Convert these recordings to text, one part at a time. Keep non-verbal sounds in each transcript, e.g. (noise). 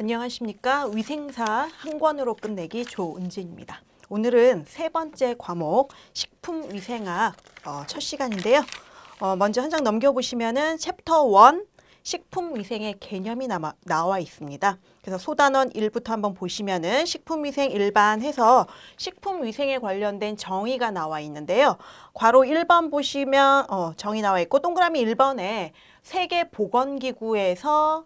안녕하십니까. 위생사 한 권으로 끝내기 조은진입니다. 오늘은 세 번째 과목 식품위생학 어, 첫 시간인데요. 어, 먼저 한 장 넘겨보시면은 챕터 1 식품위생의 개념이 남아, 나와 있습니다. 그래서 소단원 1부터 한번 보시면은 식품위생 일반 해서 식품위생에 관련된 정의가 나와 있는데요. 괄호 1번 보시면 어, 정의 나와 있고 동그라미 1번에 세계보건기구에서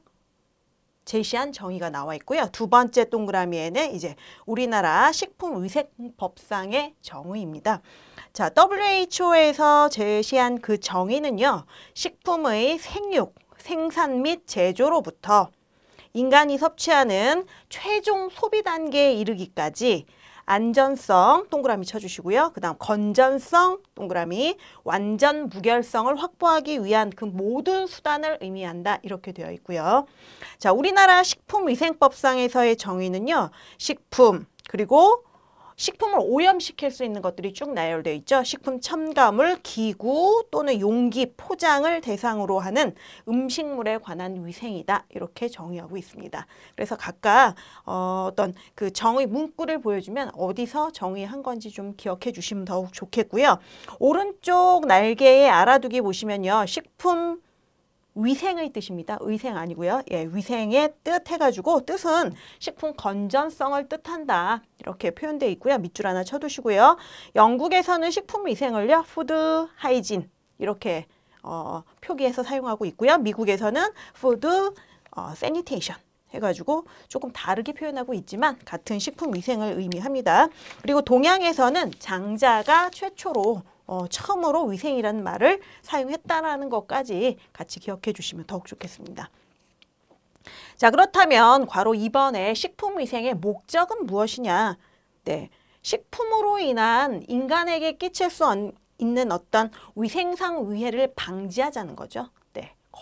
제시한 정의가 나와 있고요. 두 번째 동그라미에는 이제 우리나라 식품위생법상의 정의입니다. 자, WHO에서 제시한 그 정의는요. 식품의 생육, 생산 및 제조로부터 인간이 섭취하는 최종 소비 단계에 이르기까지 안전성 동그라미 쳐주시고요. 그 다음 건전성 동그라미 완전 무결성을 확보하기 위한 그 모든 수단을 의미한다. 이렇게 되어 있고요. 자, 우리나라 식품위생법상에서의 정의는요. 식품 그리고 식품을 오염시킬 수 있는 것들이 쭉 나열되어 있죠. 식품 첨가물, 기구 또는 용기, 포장을 대상으로 하는 음식물에 관한 위생이다. 이렇게 정의하고 있습니다. 그래서 각각 어, 어떤 그 정의 문구를 보여주면 어디서 정의한 건지 좀 기억해 주시면 더욱 좋겠고요. 오른쪽 날개에 알아두기 보시면요. 식품 위생의 뜻입니다. 의생 아니고요. 예, 위생의 뜻 해가지고 뜻은 식품 건전성을 뜻한다. 이렇게 표현되어 있고요. 밑줄 하나 쳐두시고요. 영국에서는 식품 위생을요. food hygiene 이렇게 어, 표기해서 사용하고 있고요. 미국에서는 food 어, sanitation 해가지고 조금 다르게 표현하고 있지만 같은 식품 위생을 의미합니다. 그리고 동양에서는 장자가 최초로 어, 처음으로 위생이라는 말을 사용했다라는 것까지 같이 기억해 주시면 더욱 좋겠습니다. 자 그렇다면 괄호 2번에 식품위생의 목적은 무엇이냐? 네, 식품으로 인한 인간에게 끼칠 수 있는 어떤 위생상 위해를 방지하자는 거죠.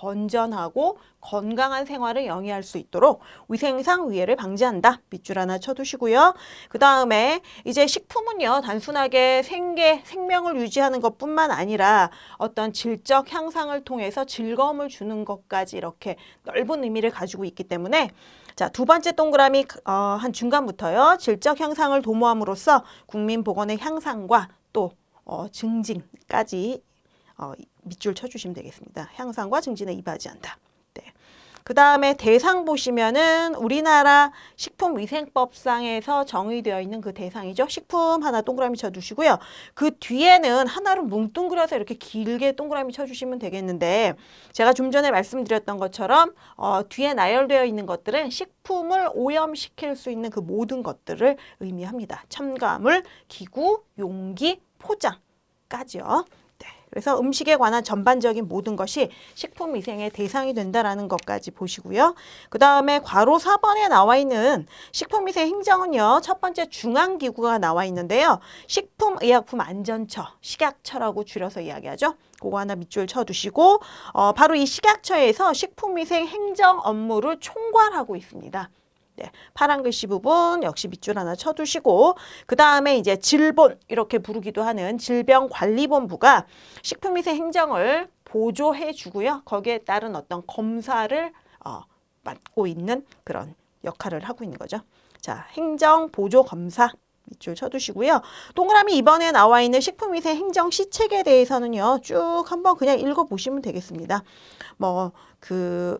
건전하고 건강한 생활을 영위할 수 있도록 위생상 위해를 방지한다. 밑줄 하나 쳐두시고요. 그 다음에 이제 식품은요. 단순하게 생계, 생명을 유지하는 것뿐만 아니라 어떤 질적 향상을 통해서 즐거움을 주는 것까지 이렇게 넓은 의미를 가지고 있기 때문에 자, 두 번째 동그라미 어, 한 중간부터요. 질적 향상을 도모함으로써 국민 보건의 향상과 또 어, 증진까지 어, 밑줄 쳐주시면 되겠습니다. 향상과 증진에 이바지한다. 네. 그 다음에 대상 보시면은 우리나라 식품위생법상에서 정의되어 있는 그 대상이죠. 식품 하나 동그라미 쳐두시고요. 그 뒤에는 하나를 뭉뚱그려서 이렇게 길게 동그라미 쳐주시면 되겠는데 제가 좀 전에 말씀드렸던 것처럼 어, 뒤에 나열되어 있는 것들은 식품을 오염시킬 수 있는 그 모든 것들을 의미합니다. 첨가물, 기구, 용기, 포장까지요. 그래서 음식에 관한 전반적인 모든 것이 식품 위생의 대상이 된다는 것까지 보시고요. 그 다음에 괄호 4번에 나와 있는 식품위생 행정은요. 첫 번째 중앙기구가 나와 있는데요. 식품의약품안전처, 식약처라고 줄여서 이야기하죠. 그거 하나 밑줄 쳐두시고 어, 바로 이 식약처에서 식품위생 행정 업무를 총괄하고 있습니다. 네, 파란 글씨 부분 역시 밑줄 하나 쳐두시고 그 다음에 이제 질본 이렇게 부르기도 하는 질병관리본부가 식품위생 행정을 보조해 주고요. 거기에 따른 어떤 검사를 어, 맡고 있는 그런 역할을 하고 있는 거죠. 자, 행정보조검사 밑줄 쳐두시고요. 동그라미 이번에 나와 있는 식품위생 행정 시책에 대해서는요. 쭉 한번 그냥 읽어보시면 되겠습니다. 뭐 그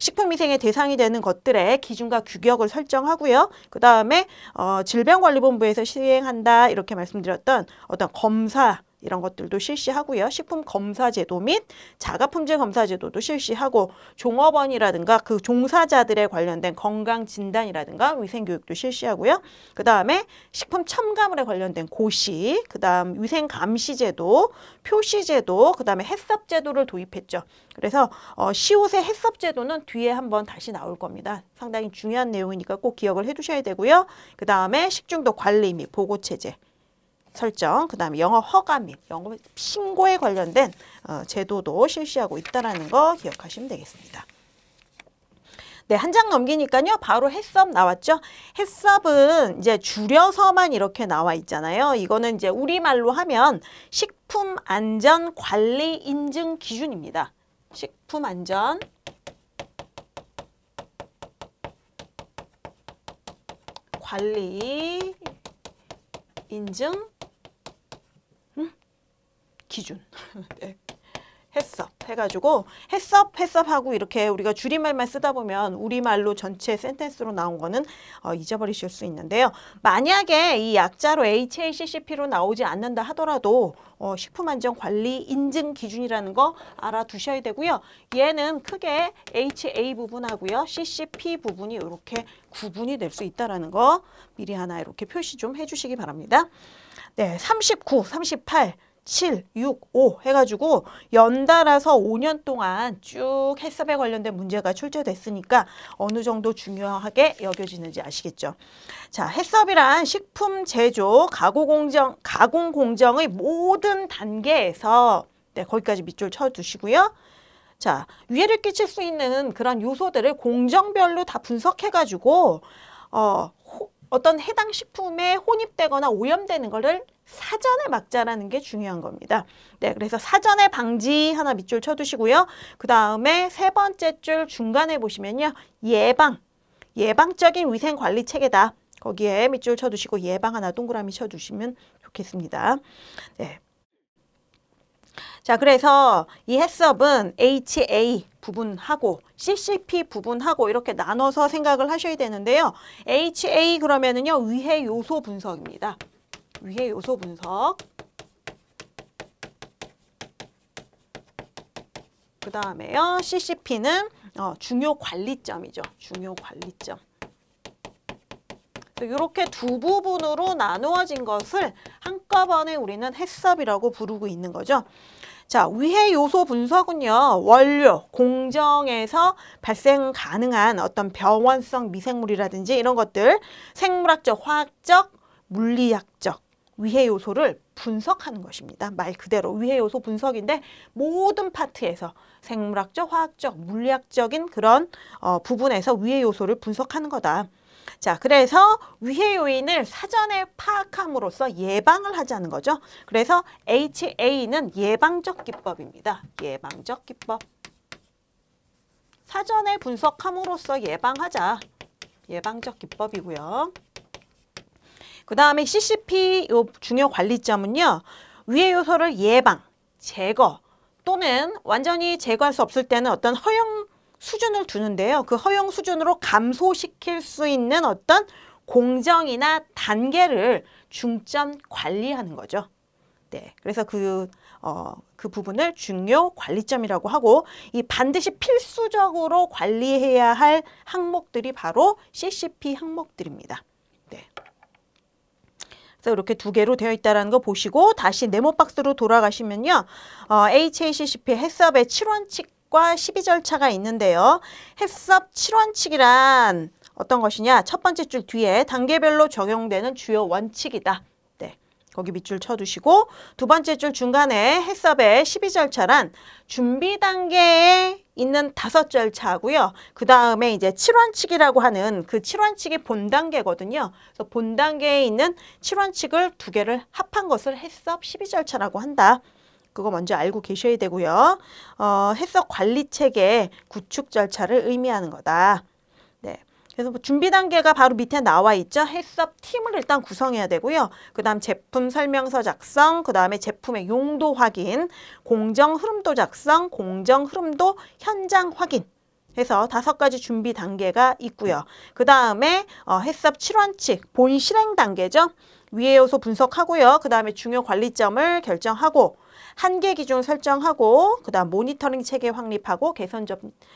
식품위생의 대상이 되는 것들의 기준과 규격을 설정하고요. 그 다음에 어, 질병관리본부에서 시행한다 이렇게 말씀드렸던 어떤 검사 이런 것들도 실시하고요. 식품 검사 제도 및 자가 품질 검사 제도도 실시하고 종업원이라든가 그 종사자들에 관련된 건강 진단이라든가 위생 교육도 실시하고요. 그다음에 식품 첨가물에 관련된 고시, 그다음 위생 감시 제도, 표시 제도, 그다음에 해썹 제도를 도입했죠. 그래서 어, 시옷의 해썹 제도는 뒤에 한번 다시 나올 겁니다. 상당히 중요한 내용이니까 꼭 기억을 해 두셔야 되고요. 그다음에 식중독 관리 및 보고 체제 설정, 그 다음에 영업 허가 및 영업 신고에 관련된 어, 제도도 실시하고 있다는 거 기억하시면 되겠습니다. 네, 한 장 넘기니까요. 바로 해썹 나왔죠? 해썹은 이제 줄여서만 이렇게 나와 있잖아요. 이거는 이제 우리말로 하면 식품 안전 관리 인증 기준입니다. 식품 안전 관리 인증 음? 기준 (laughs) 네. 해썹 해가지고 해썹 해썹하고 이렇게 우리가 줄임말만 쓰다 보면 우리말로 전체 센텐스로 나온 거는 어, 잊어버리실 수 있는데요. 만약에 이 약자로 HACCP로 나오지 않는다 하더라도 어, 식품안전관리 인증 기준이라는 거 알아두셔야 되고요. 얘는 크게 HA 부분하고요. CCP 부분이 이렇게 구분이 될 수 있다는 거 미리 하나 이렇게 표시 좀 해주시기 바랍니다. 네, 39, 38 7, 6, 5 해가지고 연달아서 5년 동안 쭉 해썹에 관련된 문제가 출제됐으니까 어느 정도 중요하게 여겨지는지 아시겠죠? 자, 해썹이란 식품 제조, 가공 공정, 가공 공정의 모든 단계에서 네, 거기까지 밑줄 쳐 두시고요. 자, 위해를 끼칠 수 있는 그런 요소들을 공정별로 다 분석해가지고 어, 호, 어떤 해당 식품에 혼입되거나 오염되는 것을 사전에 막자라는 게 중요한 겁니다. 네, 그래서 사전에 방지 하나 밑줄 쳐두시고요. 그 다음에 세 번째 줄 중간에 보시면요. 예방, 예방적인 위생관리 체계다. 거기에 밑줄 쳐두시고 예방 하나 동그라미 쳐두시면 좋겠습니다. 네. 자, 그래서 이 해썹은 HA 부분하고 CCP 부분하고 이렇게 나눠서 생각을 하셔야 되는데요. HA 그러면은요, 위해 요소 분석입니다. 위해 요소 분석. 그 다음에요. CCP는 어, 중요 관리점이죠. 중요 관리점. 이렇게 두 부분으로 나누어진 것을 한꺼번에 우리는 해썹이라고 부르고 있는 거죠. 자, 위해 요소 분석은요. 원료, 공정에서 발생 가능한 어떤 병원성 미생물이라든지 이런 것들 생물학적, 화학적, 물리학적 위해 요소를 분석하는 것입니다. 말 그대로 위해 요소 분석인데 모든 파트에서 생물학적, 화학적, 물리학적인 그런 어, 부분에서 위해 요소를 분석하는 거다. 자, 그래서 위해 요인을 사전에 파악함으로써 예방을 하자는 거죠. 그래서 HA는 예방적 기법입니다. 예방적 기법. 사전에 분석함으로써 예방하자. 예방적 기법이고요. 그 다음에 CCP 요 중요 관리점은요. 위해 요소를 예방, 제거 또는 완전히 제거할 수 없을 때는 어떤 허용 수준을 두는데요. 그 허용 수준으로 감소시킬 수 있는 어떤 공정이나 단계를 중점 관리하는 거죠. 네. 그래서 그, 어, 그 부분을 중요 관리점이라고 하고 이 반드시 필수적으로 관리해야 할 항목들이 바로 CCP 항목들입니다. 그래서 이렇게 두 개로 되어 있다는 거 보시고 다시 네모 박스로 돌아가시면요. 어, HACCP 해썹의 7원칙 과 12절차가 있는데요. 해썹 7원칙이란 어떤 것이냐? 첫 번째 줄 뒤에 단계별로 적용되는 주요 원칙이다. 네. 거기 밑줄 쳐두시고 두 번째 줄 중간에 해썹의 12절차란 준비 단계에 있는 다섯 절차고요. 그 다음에 이제 7원칙이라고 하는 그 7원칙이 본 단계거든요. 그래서 본 단계에 있는 7원칙을 두 개를 합한 것을 해썹 12절차라고 한다. 그거 먼저 알고 계셔야 되고요. 어, 해석 관리 체계 구축 절차를 의미하는 거다. 그래서 뭐 준비 단계가 바로 밑에 나와 있죠. 해썹 팀을 일단 구성해야 되고요. 그 다음 제품 설명서 작성, 그 다음에 제품의 용도 확인, 공정 흐름도 작성, 공정 흐름도 현장 확인. 해서 다섯 가지 준비 단계가 있고요. 그 다음에 어, 해썹 7원칙 본 실행 단계죠. 위의 요소 분석하고요. 그 다음에 중요 관리점을 결정하고 한계 기준 설정하고 그다음 모니터링 체계 확립하고 개선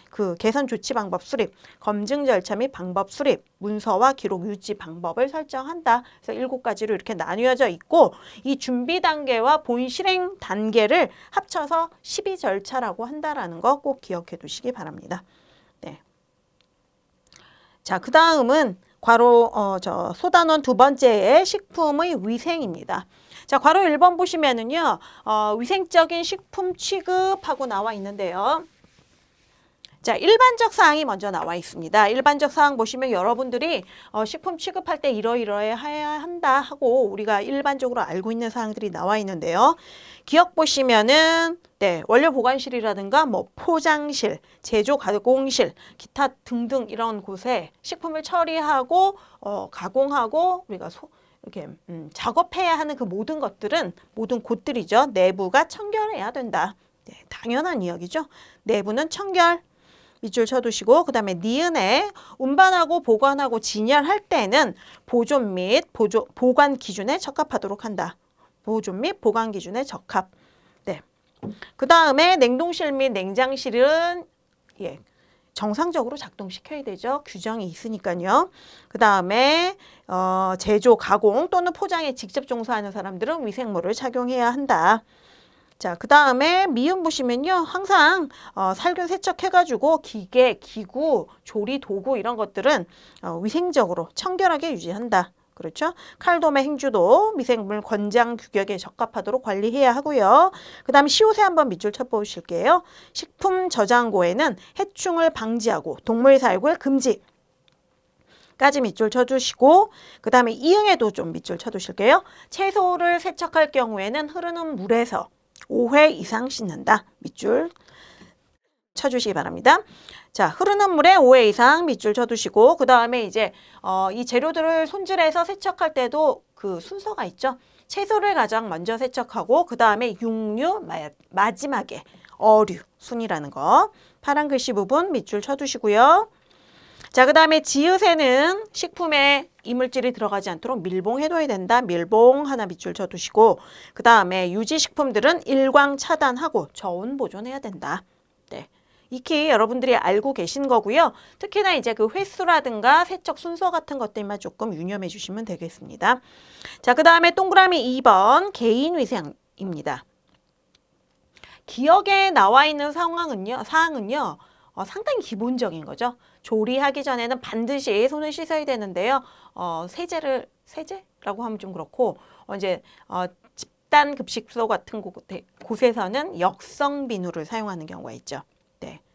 그 개선 조치 방법 수립, 검증 절차 및 방법 수립, 문서와 기록 유지 방법을 설정한다. 그래서 일곱 가지로 이렇게 나뉘어져 있고 이 준비 단계와 본 실행 단계를 합쳐서 12 절차라고 한다라는 거 꼭 기억해 두시기 바랍니다. 네. 자, 그다음은 괄호 어, 저 소단원 두 번째의 식품의 위생입니다. 자, 괄호 1번 보시면은요. 어, 위생적인 식품 취급하고 나와 있는데요. 자, 일반적 사항이 먼저 나와 있습니다. 일반적 사항 보시면 여러분들이 어, 식품 취급할 때 이러이러해야 한다 하고 우리가 일반적으로 알고 있는 사항들이 나와 있는데요. 기억 보시면은 네, 원료 보관실이라든가 뭐 포장실, 제조 가공실, 기타 등등 이런 곳에 식품을 처리하고 어, 가공하고 우리가 소, 이렇게 음, 작업해야 하는 그 모든 것들은 모든 곳들이죠. 내부가 청결해야 된다. 네, 당연한 이야기죠. 내부는 청결. 밑줄 쳐두시고 그 다음에 니은에 운반하고 보관하고 진열할 때는 보존 및 보조, 보관 기준에 적합하도록 한다. 보존 및 보관 기준에 적합. 네. 그 다음에 냉동실 및 냉장실은 예, 정상적으로 작동시켜야 되죠. 규정이 있으니까요. 그 다음에 어, 제조, 가공 또는 포장에 직접 종사하는 사람들은 위생모를 착용해야 한다. 자, 그 다음에 미음 보시면요. 항상 어, 살균 세척해가지고 기계, 기구, 조리 도구 이런 것들은 어, 위생적으로 청결하게 유지한다. 그렇죠? 칼돔의 행주도 미생물 권장 규격에 적합하도록 관리해야 하고요. 그 다음 시옷에 한번 밑줄 쳐보실게요. 식품 저장고에는 해충을 방지하고 동물 사육을 금지. 까지 밑줄 쳐주시고 그 다음에 이응에도 좀 밑줄 쳐두실게요. 채소를 세척할 경우에는 흐르는 물에서 5회 이상 씻는다. 밑줄 쳐주시기 바랍니다. 자, 흐르는 물에 5회 이상 밑줄 쳐두시고 그 다음에 이제 어, 이 재료들을 손질해서 세척할 때도 그 순서가 있죠. 채소를 가장 먼저 세척하고 그 다음에 육류, 마, 마지막에 어류, 순이라는 거. 파란 글씨 부분 밑줄 쳐두시고요. 자, 그 다음에 지읒에는 식품에 이물질이 들어가지 않도록 밀봉해둬야 된다. 밀봉 하나 밑줄 쳐두시고 그 다음에 유지식품들은 일광 차단하고 저온 보존해야 된다. 네. 익히 여러분들이 알고 계신 거고요. 특히나 이제 그 횟수라든가 세척 순서 같은 것들만 조금 유념해 주시면 되겠습니다. 자, 그 다음에 동그라미 2번 개인위생입니다. 기억에 나와 있는 상황은요, 사항은요, 어, 상당히 기본적인 거죠. 조리하기 전에는 반드시 손을 씻어야 되는데요. 어, 세제를 세제라고 하면 좀 그렇고 어, 이제 어, 집단 급식소 같은 곳에서는 역성 비누를 사용하는 경우가 있죠.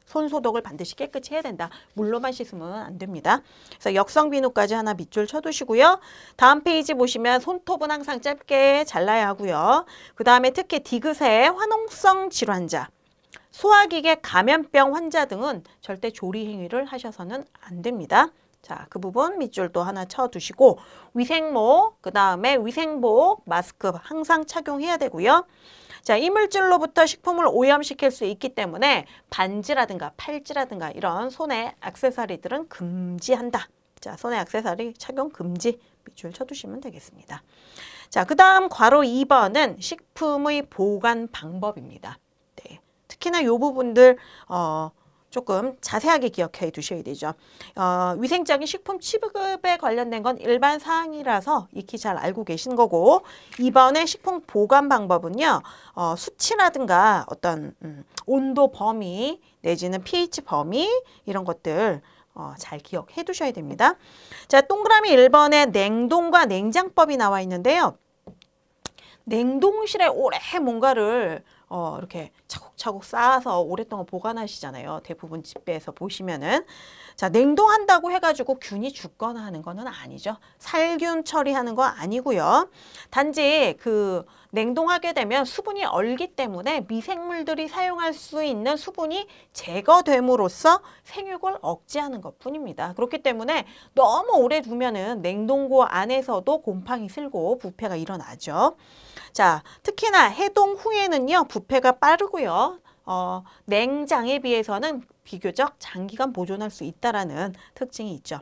네. 손 소독을 반드시 깨끗이 해야 된다. 물로만 씻으면 안 됩니다. 그래서 역성 비누까지 하나 밑줄 쳐두시고요. 다음 페이지 보시면 손톱은 항상 짧게 잘라야 하고요. 그 다음에 특히 디귿의 화농성 질환자 소화기계 감염병 환자 등은 절대 조리 행위를 하셔서는 안 됩니다. 자, 그 부분 밑줄도 하나 쳐두시고 위생모, 그 다음에 위생복, 마스크 항상 착용해야 되고요. 자, 이물질로부터 식품을 오염시킬 수 있기 때문에 반지라든가 팔찌라든가 이런 손의 액세서리들은 금지한다. 자, 손의 액세서리 착용 금지 밑줄 쳐두시면 되겠습니다. 자, 그 다음 괄호 2번은 식품의 보관 방법입니다. 특히나 이 부분들 어, 조금 자세하게 기억해 두셔야 되죠. 어, 위생적인 식품 취급에 관련된 건 일반 사항이라서 익히 잘 알고 계신 거고 이번에 식품 보관 방법은요. 어, 수치라든가 어떤 음, 온도 범위 내지는 pH 범위 이런 것들 어, 잘 기억해 두셔야 됩니다. 자, 동그라미 1번에 냉동과 냉장법이 나와 있는데요. 냉동실에 오래 뭔가를 어, 이렇게 차곡차곡 쌓아서 오랫동안 보관하시잖아요. 대부분 집에서 보시면은. 자, 냉동한다고 해가지고 균이 죽거나 하는 거는 아니죠. 살균 처리하는 거 아니고요. 단지 그 냉동하게 되면 수분이 얼기 때문에 미생물들이 사용할 수 있는 수분이 제거됨으로써 생육을 억제하는 것 뿐입니다. 그렇기 때문에 너무 오래 두면은 냉동고 안에서도 곰팡이 슬고 부패가 일어나죠. 자, 특히나 해동 후에는요, 부패가 빠르고요. 어, 냉장에 비해서는 비교적 장기간 보존할 수 있다라는 특징이 있죠.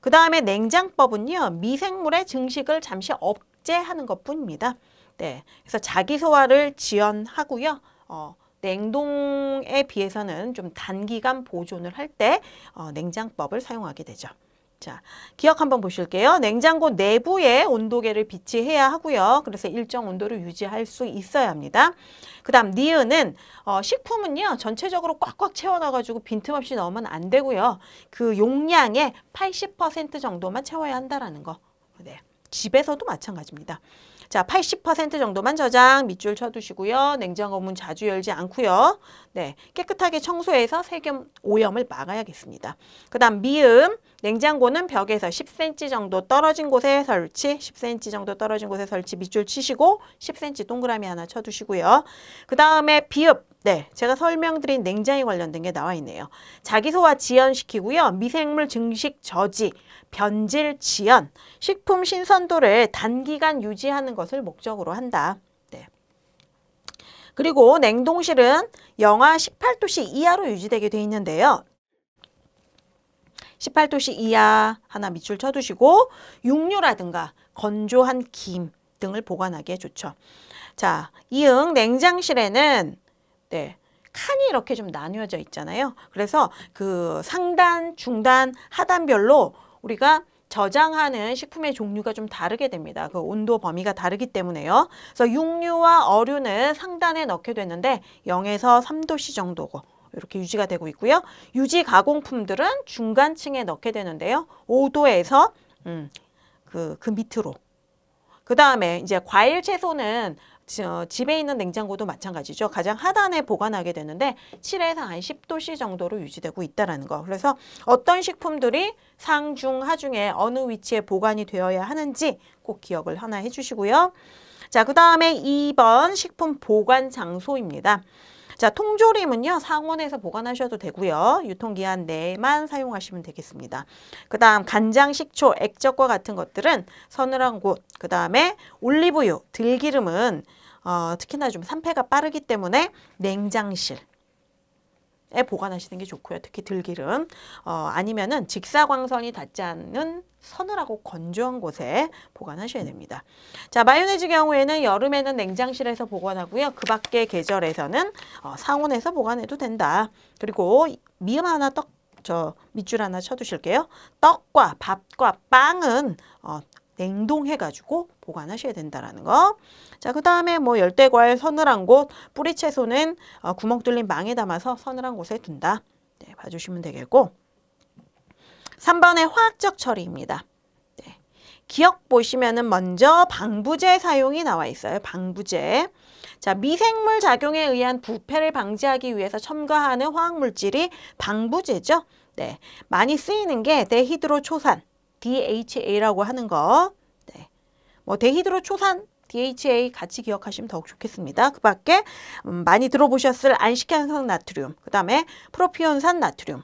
그 다음에 냉장법은요, 미생물의 증식을 잠시 억제하는 것 뿐입니다. 네. 그래서 자기 소화를 지연하고요. 어, 냉동에 비해서는 좀 단기간 보존을 할때 어, 냉장법을 사용하게 되죠. 자, 기억 한번 보실게요. 냉장고 내부에 온도계를 비치해야 하고요. 그래서 일정 온도를 유지할 수 있어야 합니다. 그 다음 니은은 어, 식품은요. 전체적으로 꽉꽉 채워놔가지고 빈틈없이 넣으면 안 되고요. 그 용량의 80% 정도만 채워야 한다라는 거. 네. 집에서도 마찬가지입니다. 자, 80% 정도만 저장 밑줄 쳐두시고요. 냉장고 문 자주 열지 않고요. 네, 깨끗하게 청소해서 세균 오염을 막아야겠습니다. 그 다음 미음, 냉장고는 벽에서 10cm 정도 떨어진 곳에 설치, 10cm 정도 떨어진 곳에 설치 밑줄 치시고 10cm 동그라미 하나 쳐두시고요. 그 다음에 비읍, 네, 제가 설명드린 냉장에 관련된 게 나와 있네요. 자기소화 지연시키고요. 미생물 증식 저지, 변질 지연, 식품 신선도를 단기간 유지하는 것을 목적으로 한다. 네. 그리고 냉동실은 영하 18도씨 이하로 유지되게 돼 있는데요. 18도씨 이하 하나 밑줄 쳐두시고 육류라든가 건조한 김 등을 보관하기에 좋죠. 자, 이응 냉장실에는 네, 칸이 이렇게 좀 나뉘어져 있잖아요. 그래서 그 상단, 중단, 하단별로 우리가 저장하는 식품의 종류가 좀 다르게 됩니다. 그 온도 범위가 다르기 때문에요. 그래서 육류와 어류는 상단에 넣게 되는데 0에서 3도씨 정도고 이렇게 유지가 되고 있고요. 유지 가공품들은 중간층에 넣게 되는데요. 5도에서 음, 그, 그 밑으로. 그 다음에 이제 과일 채소는 어, 집에 있는 냉장고도 마찬가지죠. 가장 하단에 보관하게 되는데 7에서 한 10도씨 정도로 유지되고 있다는 거. 그래서 어떤 식품들이 상, 중, 하 중에 어느 위치에 보관이 되어야 하는지 꼭 기억을 하나 해주시고요. 자, 그 다음에 2번 식품 보관 장소입니다. 자, 통조림은요, 상온에서 보관하셔도 되고요. 유통기한 내만 사용하시면 되겠습니다. 그 다음 간장, 식초, 액젓과 같은 것들은 서늘한 곳, 그 다음에 올리브유, 들기름은 어, 특히나 좀 산패가 빠르기 때문에 냉장실, 에 보관하시는 게 좋고요. 특히 들기름 어, 아니면은 직사광선이 닿지 않는 서늘하고 건조한 곳에 보관하셔야 됩니다. 자 마요네즈 경우에는 여름에는 냉장실에서 보관하고요. 그 밖의 계절에서는 어, 상온에서 보관해도 된다. 그리고 미음 하나 떡, 저 밑줄 하나 쳐두실게요. 떡과 밥과 빵은 어, 냉동해가지고 보관하셔야 된다라는 거. 자, 그 다음에 뭐 열대과일 서늘한 곳, 뿌리 채소는 어, 구멍 뚫린 망에 담아서 서늘한 곳에 둔다. 네, 봐주시면 되겠고. 3번의 화학적 처리입니다. 네. 기억 보시면은 먼저 방부제 사용이 나와 있어요. 방부제. 자, 미생물 작용에 의한 부패를 방지하기 위해서 첨가하는 화학물질이 방부제죠. 네. 많이 쓰이는 게 데히드로초산, DHA라고 하는 거. 네. 뭐 데히드로 초산 DHA 같이 기억하시면 더욱 좋겠습니다. 그 밖에 음, 많이 들어보셨을 안식현산 나트륨, 그 다음에 프로피온산 나트륨,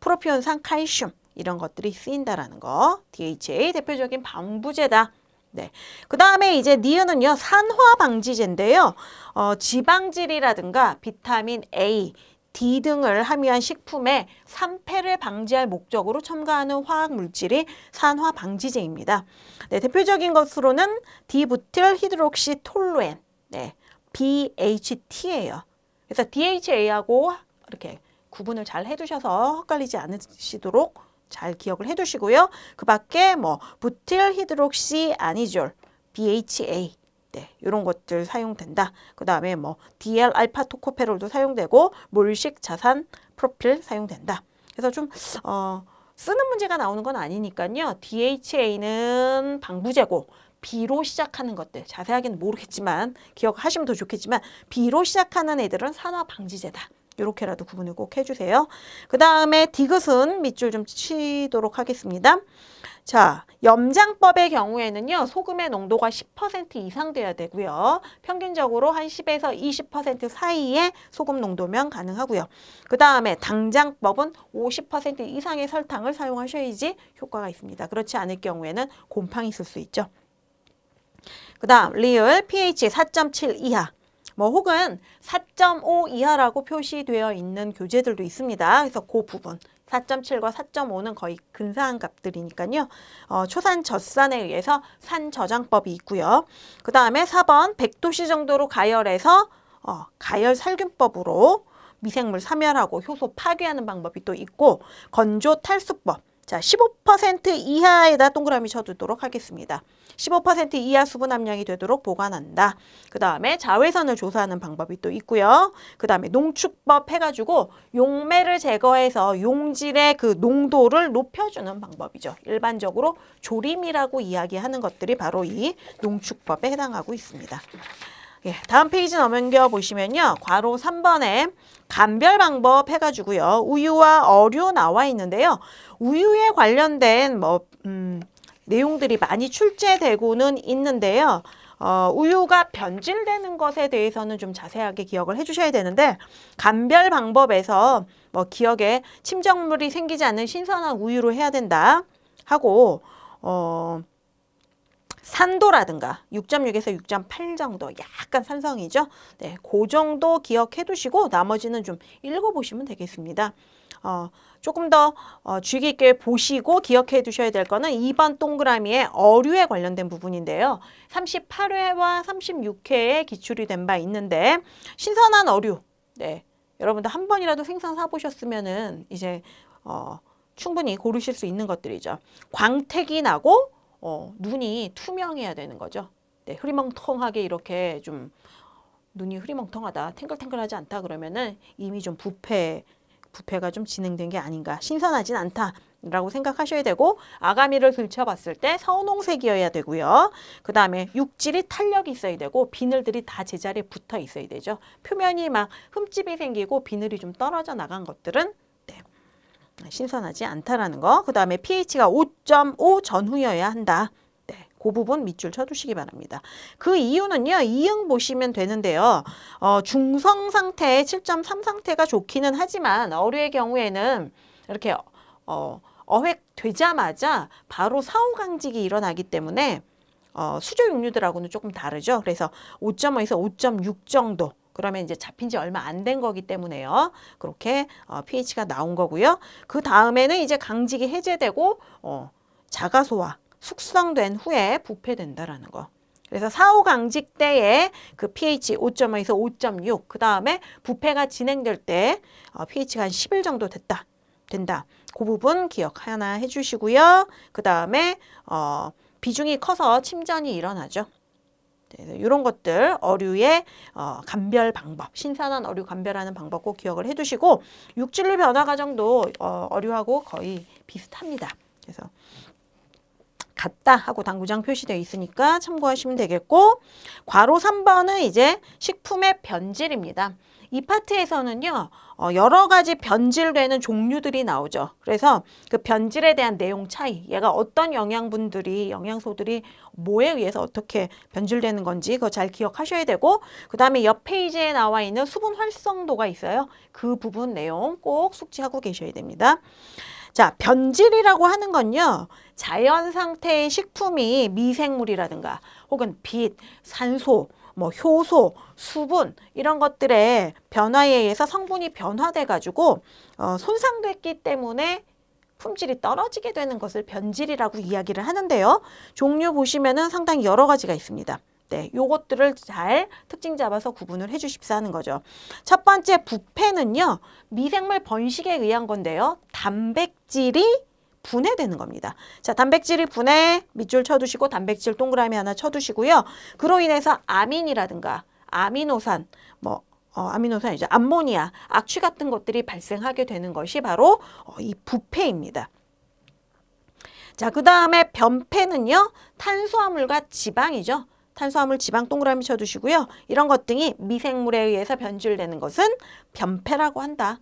프로피온산 칼슘 이런 것들이 쓰인다라는 거. DHA 대표적인 방부제다. 네. 그 다음에 이제 니은은요, 산화 방지제인데요. 어, 지방질이라든가 비타민 A, D 등을 함유한 식품에 산패를 방지할 목적으로 첨가하는 화학 물질이 산화 방지제입니다. 네, 대표적인 것으로는 디부틸 히드록시 톨루엔, 네, BHT예요. 그래서 DHA하고 이렇게 구분을 잘 해두셔서 헷갈리지 않으시도록 잘 기억을 해두시고요. 그 밖에 뭐 부틸 히드록시 아니졸, BHA, 네, 이런 것들 사용된다. 그 다음에 뭐 DL 알파 토코페롤도 사용되고 몰식 자산 프로필 사용된다. 그래서 좀 어, 쓰는 문제가 나오는 건 아니니까요. DHA는 방부제고 B로 시작하는 것들 자세하게는 모르겠지만 기억하시면 더 좋겠지만 B로 시작하는 애들은 산화 방지제다. 이렇게라도 구분을 꼭 해주세요. 그 다음에 디귿은 밑줄 좀 치도록 하겠습니다. 자, 염장법의 경우에는요. 소금의 농도가 10% 이상 돼야 되고요. 평균적으로 한 10에서 20% 사이의 소금 농도면 가능하고요. 그 다음에 당장법은 50% 이상의 설탕을 사용하셔야지 효과가 있습니다. 그렇지 않을 경우에는 곰팡이 있을 수 있죠. 그 다음 리을 pH 4.7 이하 뭐 혹은 4.5 이하라고 표시되어 있는 교재들도 있습니다. 그래서 그 부분 4.7과 4.5는 거의 근사한 값들이니까요. 어, 초산 젖산에 의해서 산 저장법이 있고요. 그 다음에 4번 100도씨 정도로 가열해서 어, 가열 살균법으로 미생물 사멸하고 효소 파괴하는 방법이 또 있고 건조 탈수법 자, 15% 이하에다 동그라미 쳐두도록 하겠습니다. 15% 이하 수분 함량이 되도록 보관한다. 그 다음에 자외선을 조사하는 방법이 또 있고요. 그 다음에 농축법 해가지고 용매를 제거해서 용질의 그 농도를 높여주는 방법이죠. 일반적으로 조림이라고 이야기하는 것들이 바로 이 농축법에 해당하고 있습니다. 예, 다음 페이지 넘겨 보시면요. 괄호 3번에 감별 방법 해가지고요. 우유와 어류 나와 있는데요. 우유에 관련된 뭐 음, 내용들이 많이 출제되고는 있는데요. 어, 우유가 변질되는 것에 대해서는 좀 자세하게 기억을 해주셔야 되는데 감별 방법에서 뭐 기억에 침정물이 생기지 않는 신선한 우유로 해야 된다 하고 어, 산도라든가 6.6에서 6.8 정도 약간 산성이죠. 네, 그 정도 기억해 두시고 나머지는 좀 읽어보시면 되겠습니다. 어, 조금 더 어, 주의 깊게 보시고 기억해 두셔야 될 거는 2번 동그라미의 어류에 관련된 부분인데요. 38회와 36회에 기출이 된 바 있는데 신선한 어류. 네. 여러분들 한 번이라도 생선 사보셨으면은 이제 어, 충분히 고르실 수 있는 것들이죠. 광택이 나고 어, 눈이 투명해야 되는 거죠. 네, 흐리멍텅하게 이렇게 좀 눈이 흐리멍텅하다, 탱글탱글하지 않다 그러면은 이미 좀 부패, 부패가 좀 진행된 게 아닌가, 신선하진 않다 라고 생각하셔야 되고 아가미를 들춰봤을 때 선홍색이어야 되고요. 그 다음에 육질이 탄력이 있어야 되고 비늘들이 다 제자리에 붙어 있어야 되죠. 표면이 막 흠집이 생기고 비늘이 좀 떨어져 나간 것들은 신선하지 않다라는 거. 그 다음에 pH가 5.5 전후여야 한다. 네, 그 부분 밑줄 쳐두시기 바랍니다. 그 이유는요. 이응 보시면 되는데요. 어, 중성 상태 7.3 상태가 좋기는 하지만 어류의 경우에는 이렇게 어, 어획 되자마자 바로 사후강직이 일어나기 때문에 어, 수조 육류들하고는 조금 다르죠. 그래서 5.5에서 5.6 정도 그러면 이제 잡힌 지 얼마 안 된 거기 때문에요. 그렇게 어, pH가 나온 거고요. 그 다음에는 이제 강직이 해제되고 어, 자가소화, 숙성된 후에 부패된다라는 거. 그래서 사후 강직 때에 그 pH 5.5에서 5.6, 그 다음에 부패가 진행될 때 어, pH가 한11 정도 됐다, 된다. 그 부분 기억 하나 해주시고요. 그 다음에 어, 비중이 커서 침전이 일어나죠. 네, 이런 것들 어류의 어, 감별 방법, 신선한 어류 감별하는 방법 꼭 기억을 해두시고 육질의 변화 과정도 어, 어류하고 거의 비슷합니다. 그래서 같다 하고 당구장 표시되어 있으니까 참고하시면 되겠고 괄호 3번은 이제 식품의 변질입니다. 이 파트에서는요. 어, 여러 가지 변질되는 종류들이 나오죠. 그래서 그 변질에 대한 내용 차이, 얘가 어떤 영양분들이, 영양소들이 뭐에 의해서 어떻게 변질되는 건지 그거 잘 기억하셔야 되고 그 다음에 옆 페이지에 나와 있는 수분 활성도가 있어요. 그 부분 내용 꼭 숙지하고 계셔야 됩니다. 자, 변질이라고 하는 건요. 자연 상태의 식품이 미생물이라든가 혹은 빛, 산소, 뭐 효소, 수분 이런 것들의 변화에 의해서 성분이 변화돼 가지고 어, 손상됐기 때문에 품질이 떨어지게 되는 것을 변질이라고 이야기를 하는데요. 종류 보시면은 상당히 여러 가지가 있습니다. 네, 요것들을 잘 특징 잡아서 구분을 해 주십사 하는 거죠. 첫 번째 부패는요. 미생물 번식에 의한 건데요. 단백질이 분해되는 겁니다. 자, 단백질이 분해 밑줄 쳐두시고 단백질 동그라미 하나 쳐두시고요. 그로 인해서 아민이라든가 아미노산, 뭐 어, 아미노산이죠. 암모니아, 악취 같은 것들이 발생하게 되는 것이 바로 어, 이 부패입니다. 자, 그 다음에 변폐는요. 탄수화물과 지방이죠. 탄수화물 지방 동그라미 쳐두시고요. 이런 것 등이 미생물에 의해서 변질되는 것은 변폐라고 한다.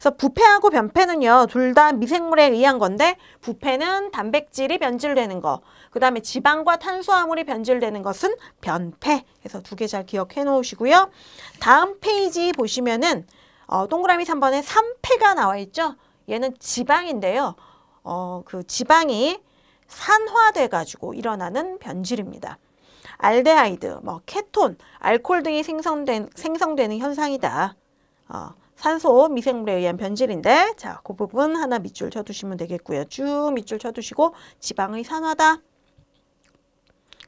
그래서 부패하고 변폐는요. 둘 다 미생물에 의한 건데 부패는 단백질이 변질되는 거. 그 다음에 지방과 탄수화물이 변질되는 것은 변폐. 그래서 두 개 잘 기억해 놓으시고요. 다음 페이지 보시면은 어, 동그라미 3번에 산패가 나와 있죠. 얘는 지방인데요. 어, 그 지방이 산화돼 가지고 일어나는 변질입니다. 알데하이드, 뭐 케톤, 알코올 등이 생성된, 생성되는 현상이다. 어, 산소 미생물에 의한 변질인데 자, 그 부분 하나 밑줄 쳐두시면 되겠고요. 쭉 밑줄 쳐두시고 지방의 산화다.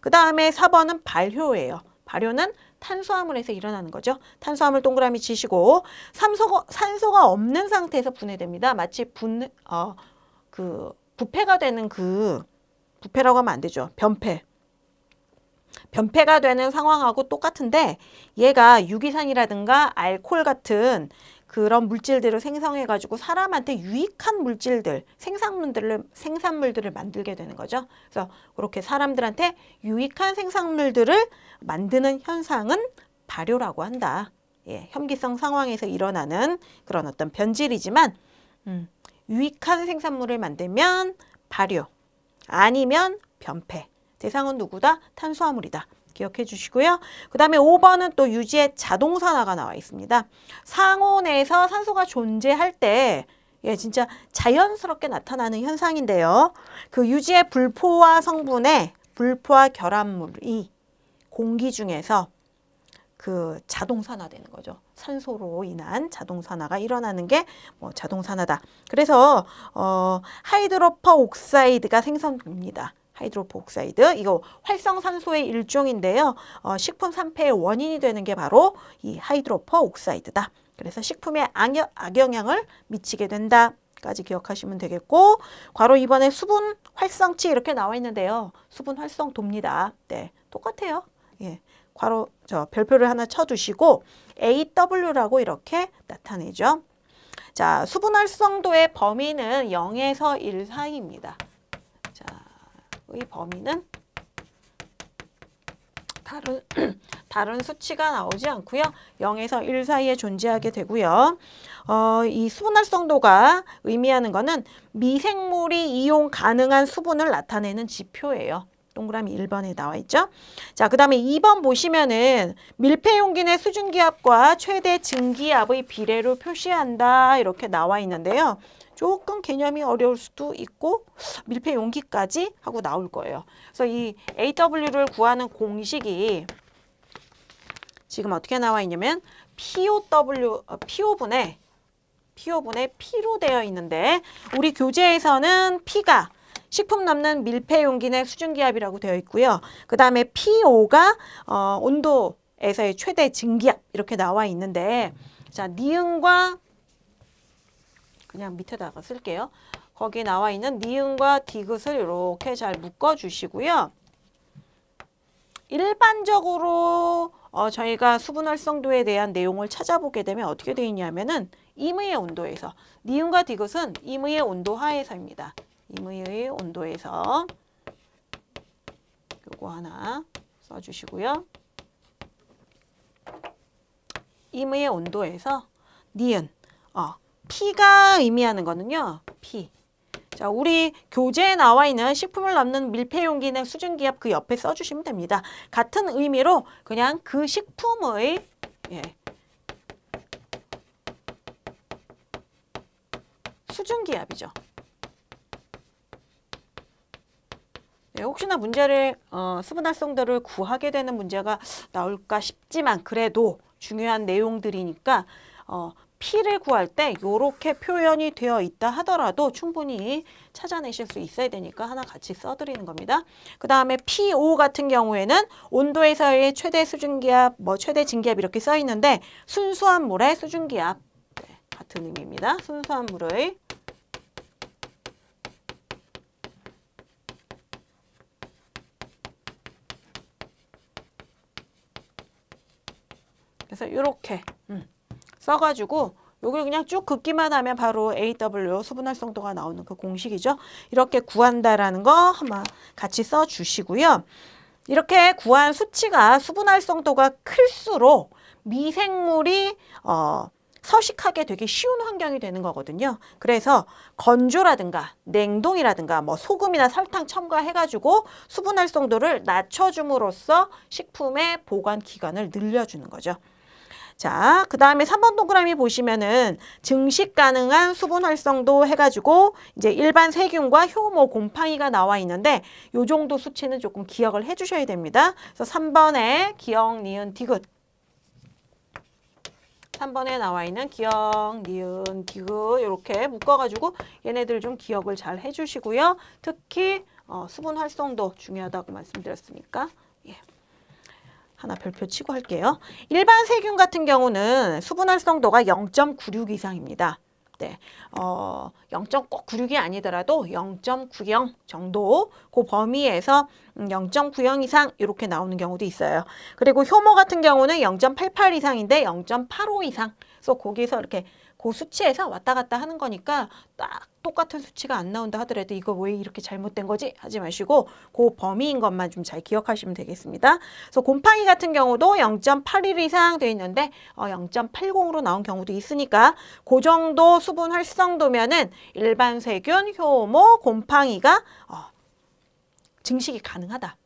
그 다음에 4번은 발효예요. 발효는 탄수화물에서 일어나는 거죠. 탄수화물 동그라미 치시고 산소가, 산소가 없는 상태에서 분해됩니다. 마치 분, 어, 그 부패가 되는 그 부패라고 하면 안 되죠. 변폐. 변폐가 되는 상황하고 똑같은데 얘가 유기산이라든가 알코올 같은 그런 물질들을 생성해 가지고 사람한테 유익한 물질들, 생산물들을 생산물들을 만들게 되는 거죠. 그래서 그렇게 사람들한테 유익한 생산물들을 만드는 현상은 발효라고 한다. 예, 혐기성 상황에서 일어나는 그런 어떤 변질이지만 음, 유익한 생산물을 만들면 발효 아니면 변폐 대상은 누구다? 탄수화물이다. 기억해 주시고요. 그 다음에 5번은 또 유지의 자동산화가 나와 있습니다. 상온에서 산소가 존재할 때 예, 진짜 자연스럽게 나타나는 현상인데요. 그 유지의 불포화 성분의 불포화 결합물이 공기 중에서 그 자동산화되는 거죠. 산소로 인한 자동산화가 일어나는 게 뭐 자동산화다. 그래서 어, hydroperoxide가 생성됩니다. hydroperoxide 이거 활성산소의 일종인데요. 어, 식품 산패의 원인이 되는 게 바로 이 hydroperoxide다. 그래서 식품에 악영, 악영향을 미치게 된다. 까지 기억하시면 되겠고 괄호 2번에 수분 활성치 이렇게 나와 있는데요. 수분 활성도입니다. 네, 똑같아요. 예. 괄호 저 별표를 하나 쳐두시고 AW라고 이렇게 나타내죠. 자, 수분 활성도의 범위는 0에서 1 사이입니다. 범위는 다른 (clears throat) 다른 수치가 나오지 않고요. 0에서 1 사이에 존재하게 되고요. 어, 이 수분 활성도가 의미하는 것은 미생물이 이용 가능한 수분을 나타내는 지표예요. 동그라미 1번에 나와 있죠. 자, 그 다음에 2번 보시면은 밀폐 용기 내 수증기압과 최대 증기압의 비례를 표시한다 이렇게 나와 있는데요. 조금 개념이 어려울 수도 있고 밀폐 용기까지 하고 나올 거예요. 그래서 이 AW를 구하는 공식이 지금 어떻게 나와 있냐면 POW, PO분의 PO분의 P로 되어 있는데 우리 교재에서는 P가 식품 남는 밀폐 용기 내 수증 기압이라고 되어 있고요. 그 다음에 PO가 어, 온도에서의 최대 증기압 이렇게 나와 있는데 자 니은과 그냥 밑에다가 쓸게요. 거기 나와 있는 니은과 디귿을 이렇게 잘 묶어 주시고요. 일반적으로 어, 저희가 수분 활성도에 대한 내용을 찾아보게 되면 어떻게 되어 있냐면은 임의의 온도에서 니은과 디귿은 임의의 온도 하에서입니다. 임의의 온도에서 요거 하나 써주시고요. 임의의 온도에서 니은 어, P가 의미하는 거는요. P. 자, 우리 교재에 나와 있는 식품을 남는 밀폐용기 내 수증기압 그 옆에 써주시면 됩니다. 같은 의미로 그냥 그 식품의 예, 수증기압이죠. 네, 혹시나 문제를 어, 수분 활성도를 구하게 되는 문제가 나올까 싶지만 그래도 중요한 내용들이니까 어, P를 구할 때 이렇게 표현이 되어 있다 하더라도 충분히 찾아내실 수 있어야 되니까 하나 같이 써드리는 겁니다. 그 다음에 PO 같은 경우에는 온도에서의 최대 수증기압, 뭐 최대 증기압 이렇게 써 있는데 순수한 물의 수증기압 네, 같은 의미입니다. 순수한 물의 그래서 이렇게 음, 써가지고 요걸 그냥 쭉 긋기만 하면 바로 AW 수분활성도가 나오는 그 공식이죠. 이렇게 구한다라는 거 한번 같이 써주시고요. 이렇게 구한 수치가 수분활성도가 클수록 미생물이 어, 서식하게 되기 쉬운 환경이 되는 거거든요. 그래서 건조라든가 냉동이라든가 뭐 소금이나 설탕 첨가해가지고 수분 활성도를 낮춰줌으로써 식품의 보관 기간을 늘려주는 거죠. 자, 그 다음에 3번 동그라미 보시면은 증식 가능한 수분 활성도 해가지고 이제 일반 세균과 효모 곰팡이가 나와 있는데 요 정도 수치는 조금 기억을 해주셔야 됩니다. 그래서 3번에 기억, 니은, 디귿 3번에 나와 있는 기억, 니은, 디귿 이렇게 묶어가지고 얘네들 좀 기억을 잘 해주시고요. 특히 어, 수분 활성도 중요하다고 말씀드렸으니까 예. 하나 별표 치고 할게요. 일반 세균 같은 경우는 수분 활성도가 0.96 이상입니다. 네, 어, 0.96이 아니더라도 0.90 정도 그 범위에서 0.90 이상 이렇게 나오는 경우도 있어요. 그리고 효모 같은 경우는 0.88 이상인데 0.85 이상. 그래서 거기서 이렇게 그 수치에서 왔다 갔다 하는 거니까 딱 똑같은 수치가 안 나온다 하더라도 이거 왜 이렇게 잘못된 거지 하지 마시고 그 범위인 것만 좀 잘 기억하시면 되겠습니다. 그래서 곰팡이 같은 경우도 0.81 이상 돼 있는데 어, 0.80으로 나온 경우도 있으니까 그 정도 수분 활성도면은 일반 세균, 효모, 곰팡이가 어, 증식이 가능하다.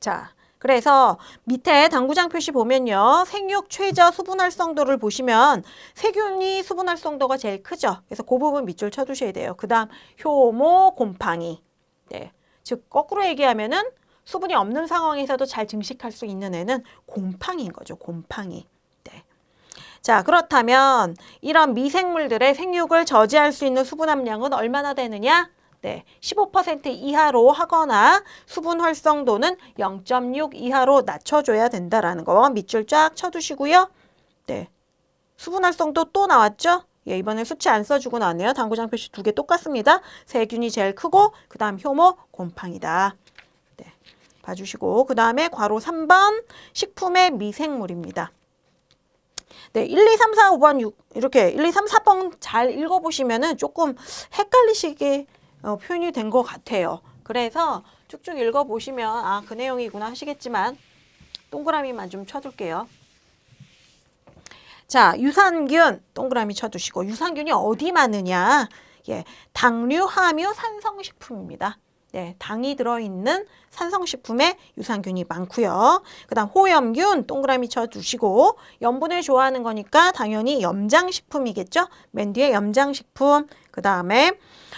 자, 그래서 밑에 당구장 표시 보면요. 생육 최저 수분 활성도를 보시면 세균이 수분 활성도가 제일 크죠. 그래서 그 부분 밑줄 쳐두셔야 돼요. 그 다음 효모, 곰팡이. 네. 즉 거꾸로 얘기하면은 수분이 없는 상황에서도 잘 증식할 수 있는 애는 곰팡이인 거죠. 곰팡이. 네. 자 그렇다면 이런 미생물들의 생육을 저지할 수 있는 수분 함량은 얼마나 되느냐? 네, 15% 이하로 하거나 수분 활성도는 0.6 이하로 낮춰줘야 된다라는 거 밑줄 쫙 쳐두시고요. 네, 수분 활성도 또 나왔죠? 예, 이번에 수치 안 써주고 나왔네요. 당구장 표시 두 개 똑같습니다. 세균이 제일 크고 그 다음 효모, 곰팡이다. 네, 봐주시고 그 다음에 괄호 3번 식품의 미생물입니다. 네, 1, 2, 3, 4, 5번 6 이렇게 1, 2, 3, 4번 잘 읽어보시면은 조금 헷갈리시게 어, 표현이 된 것 같아요. 그래서 쭉쭉 읽어보시면 아 그 내용이구나 하시겠지만 동그라미만 좀 쳐둘게요. 자, 유산균 동그라미 쳐두시고 유산균이 어디 많으냐? 예, 당류, 함유, 산성식품입니다. 네, 당이 들어있는 산성식품에 유산균이 많고요. 그 다음 호염균 동그라미 쳐두시고 염분을 좋아하는 거니까 당연히 염장식품이겠죠. 맨 뒤에 염장식품 그 다음에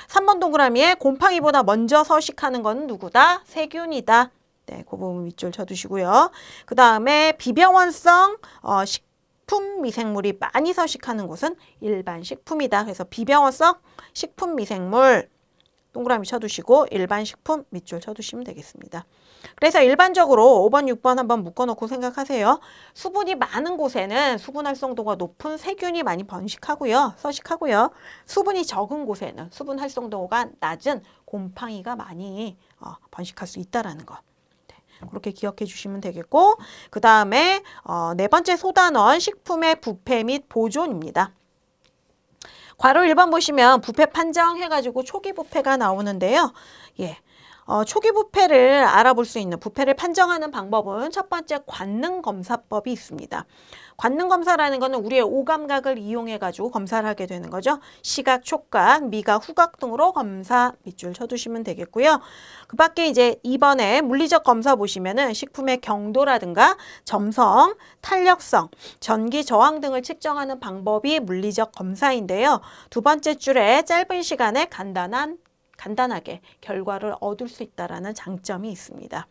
3번 동그라미에 곰팡이보다 먼저 서식하는 건 누구다? 세균이다. 네, 그 부분 밑줄 쳐두시고요. 그 다음에 비병원성 어, 식품 미생물이 많이 서식하는 곳은 일반 식품이다. 그래서 비병원성 식품 미생물 동그라미 쳐두시고 일반 식품 밑줄 쳐두시면 되겠습니다. 그래서 일반적으로 5번, 6번 한번 묶어놓고 생각하세요. 수분이 많은 곳에는 수분 활성도가 높은 세균이 많이 번식하고요. 서식하고요. 수분이 적은 곳에는 수분 활성도가 낮은 곰팡이가 많이 어, 번식할 수 있다는 거. 네, 그렇게 기억해 주시면 되겠고 그 다음에 어, 네 번째 소단원 식품의 부패 및 보존입니다. 괄호 1번 보시면 부패 판정 해가지고 초기 부패가 나오는데요. 예. 어, 초기 부패를 알아볼 수 있는 부패를 판정하는 방법은 첫 번째 관능 검사법이 있습니다. 관능 검사라는 것은 우리의 오감각을 이용해 가지고 검사를 하게 되는 거죠. 시각, 촉각, 미각, 후각 등으로 검사 밑줄 쳐두시면 되겠고요. 그 밖에 이제 이번에 물리적 검사 보시면은 식품의 경도라든가 점성, 탄력성, 전기 저항 등을 측정하는 방법이 물리적 검사인데요. 두 번째 줄에 짧은 시간에 간단한 간단하게 결과를 얻을 수 있다라는 장점이 있습니다.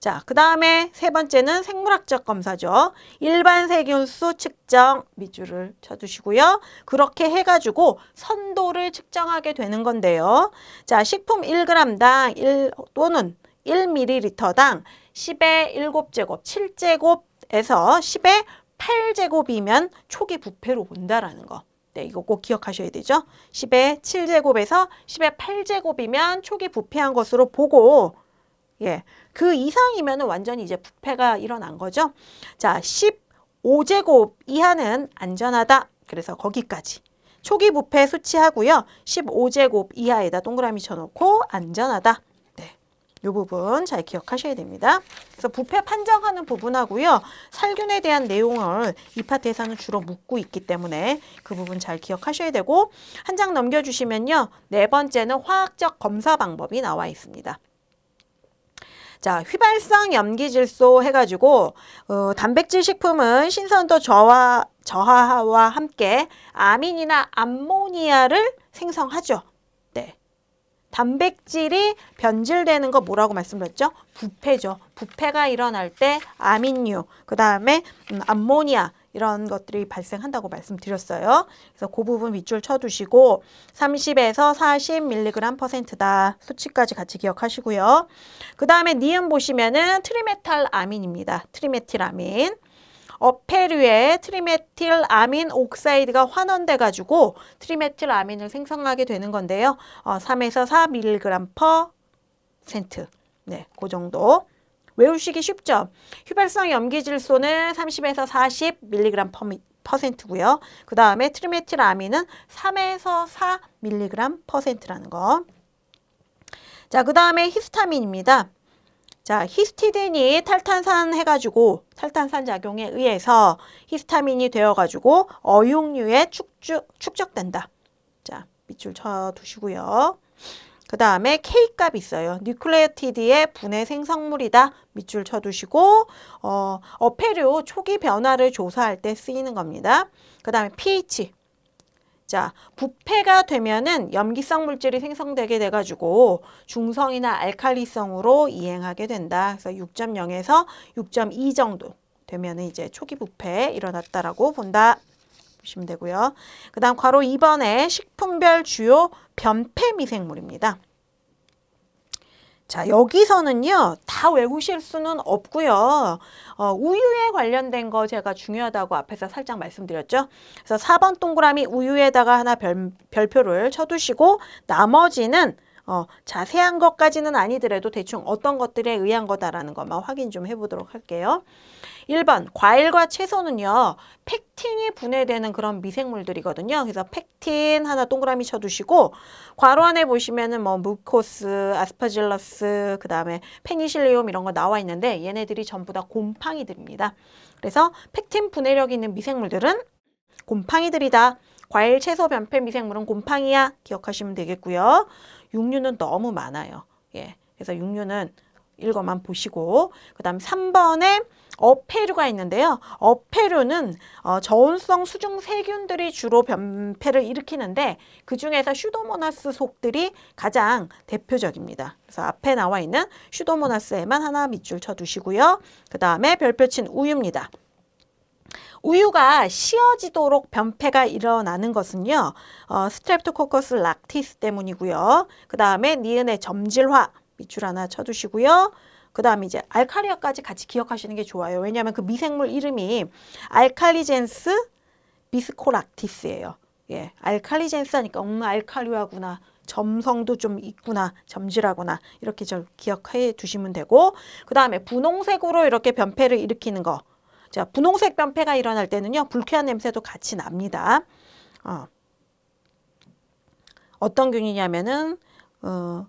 자, 그 다음에 세 번째는 생물학적 검사죠. 일반 세균수 측정 밑줄을 쳐두시고요. 그렇게 해가지고 선도를 측정하게 되는 건데요. 자, 식품 1g당 1 또는 1ml당 10의 7제곱, 7제곱에서 10의 8제곱이면 초기 부패로 본다라는 거. 네, 이거 꼭 기억하셔야 되죠. 10의 7제곱에서 10의 8제곱이면 초기 부패한 것으로 보고 예, 그 이상이면 완전히 이제 부패가 일어난 거죠. 자, 15제곱 이하는 안전하다. 그래서 거기까지. 초기 부패 수치하고요. 15제곱 이하에다 동그라미 쳐놓고 안전하다. 이 부분 잘 기억하셔야 됩니다. 그래서 부패 판정하는 부분하고요. 살균에 대한 내용을 이 파트에서는 주로 묻고 있기 때문에 그 부분 잘 기억하셔야 되고 한 장 넘겨주시면요. 네 번째는 화학적 검사 방법이 나와 있습니다. 자, 휘발성 염기질소 해가지고 어, 단백질 식품은 신선도 저하, 저하와 함께 아민이나 암모니아를 생성하죠. 단백질이 변질되는 거 뭐라고 말씀드렸죠? 부패죠. 부패가 일어날 때 아민류, 그 다음에 음, 암모니아 이런 것들이 발생한다고 말씀드렸어요. 그래서 그 부분 밑줄 쳐두시고 30에서 40mg 퍼센트다. 수치까지 같이 기억하시고요. 그 다음에 니은 보시면은 트리메틸 아민입니다. 트리메틸 아민. 어패류에 트리메틸 아민 oxide가 환원돼 가지고 트리메틸 아민을 생성하게 되는 건데요. 어, 3에서 4mg 퍼센트. 네, 그 정도. 외우시기 쉽죠? 휘발성 염기질소는 30에서 40mg 퍼 퍼센트고요. 그 다음에 트리메틸 아민은 3에서 4mg 퍼센트라는 거. 자, 그 다음에 히스타민입니다. 자, 히스티딘이 탈탄산 해가지고 탈탄산 작용에 의해서 히스타민이 되어가지고 어육류에 축적, 축적된다. 자, 밑줄 쳐두시고요. 그 다음에 K값 있어요. 뉴클레오티드의 분해 생성물이다. 밑줄 쳐두시고 어, 어패류 초기 변화를 조사할 때 쓰이는 겁니다. 그 다음에 pH 자, 부패가 되면은 염기성 물질이 생성되게 돼가지고 중성이나 알칼리성으로 이행하게 된다. 그래서 6.0에서 6.2 정도 되면은 이제 초기 부패 일어났다라고 본다. 보시면 되고요. 그 다음 괄호 2번에 식품별 주요 변폐 미생물입니다. 자, 여기서는요, 다 외우실 수는 없고요. 어, 우유에 관련된 거 제가 중요하다고 앞에서 살짝 말씀드렸죠. 그래서 4번 동그라미 우유에다가 하나 별, 별표를 쳐두시고 나머지는 어, 자세한 것까지는 아니더라도 대충 어떤 것들에 의한 거다라는 것만 확인 좀 해보도록 할게요. 1번 과일과 채소는요. 펙틴이 분해되는 그런 미생물들이거든요. 그래서 펙틴 하나 동그라미 쳐두시고 괄호 안에 보시면은 뭐 무코스, 아스파질러스, 그 다음에 Penicillium 이런 거 나와 있는데 얘네들이 전부 다 곰팡이들입니다. 그래서 펙틴 분해력 있는 미생물들은 곰팡이들이다. 과일, 채소, 변패 미생물은 곰팡이야. 기억하시면 되겠고요. 육류는 너무 많아요. 예. 그래서 육류는 읽어만 보시고 그 다음 3번에 어패류가 있는데요. 어패류는 어, 저온성 수중 세균들이 주로 변폐를 일으키는데 그 중에서 슈도모나스 속들이 가장 대표적입니다. 그래서 앞에 나와 있는 슈도모나스에만 하나 밑줄 쳐두시고요. 그 다음에 별표친 우유입니다. 우유가 씌어지도록 변폐가 일어나는 것은요. 어, Streptococcus lactis 때문이고요. 그 다음에 니은의 점질화 밑줄 하나 쳐두시고요. 그 다음에 이제 알칼리화까지 같이 기억하시는 게 좋아요. 왜냐하면 그 미생물 이름이 알칼리젠스 비스코락티스예요. 예, Alcaligenes 하니까 음, 알칼리화구나. 점성도 좀 있구나, 점질화구나 이렇게 좀 기억해 두시면 되고 그 다음에 분홍색으로 이렇게 변패를 일으키는 거 자, 분홍색 변패가 일어날 때는요. 불쾌한 냄새도 같이 납니다. 어. 어떤 균이냐면은 어,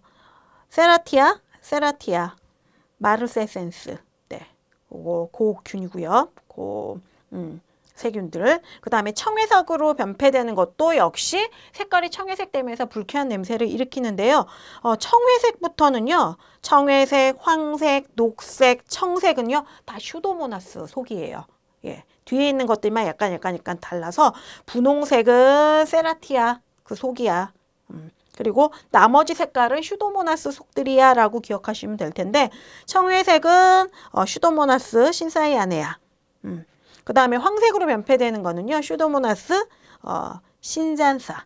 세라티아, 세라티아, 마르세센스. 네. 그거 고균이고요. 고 음. 세균들. 그 다음에 청회색으로 변폐되는 것도 역시 색깔이 청회색 되면서 불쾌한 냄새를 일으키는데요. 어, 청회색부터는요. 청회색, 황색, 녹색, 청색은요. 다 슈도모나스 속이에요. 예. 뒤에 있는 것들만 약간 약간 약간 달라서 분홍색은 Serratia 그 속이야. 음. 그리고 나머지 색깔은 Pseudomonas 속들이야 라고 기억하시면 될 텐데 청회색은 어, Pseudomonas syncyanea야. 음. 그 다음에 황색으로 변패되는 거는요. Pseudomonas 어, synxantha.